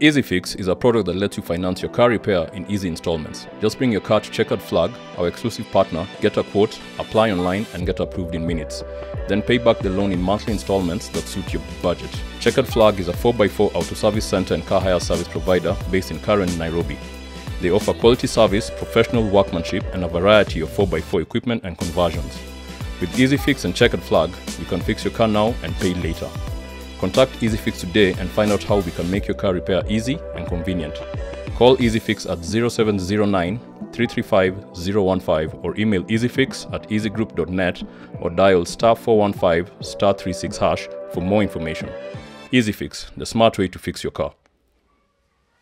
EasyFix is a product that lets you finance your car repair in easy installments. Just bring your car to Chequered Flag, our exclusive partner, get a quote, apply online, and get approved in minutes. Then pay back the loan in monthly installments that suit your budget. Chequered Flag is a 4x4 auto service center and car hire service provider based in Karen, Nairobi. They offer quality service, professional workmanship, and a variety of 4x4 equipment and conversions. With EasyFix and Chequered Flag, you can fix your car now and pay later. Contact EasyFix today and find out how we can make your car repair easy and convenient. Call EasyFix at 0709 335 015 or email easyfix at easygroup.net or dial star 415 star 36 hash for more information. EasyFix, the smart way to fix your car.